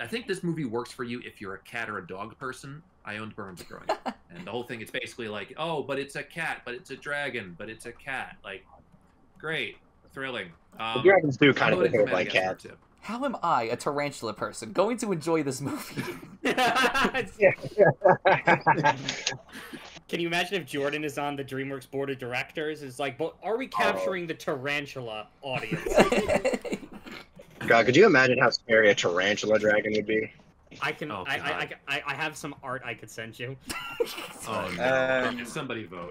I think this movie works for you if you're a cat or a dog person. I owned Burns growing up, and the whole thing it's basically like, oh, but it's a cat, but it's a dragon, but it's a cat. Like, great, thrilling. Um, The dragons do kind of go into behave like cats. How am I, a tarantula person, going to enjoy this movie? Can you imagine if Jordan is on the DreamWorks board of directors? It's like, but are we capturing the tarantula audience? God, could you imagine how scary a tarantula dragon would be? I can. Oh, I, I, I, I have some art I could send you. Oh no! Um, Somebody vote.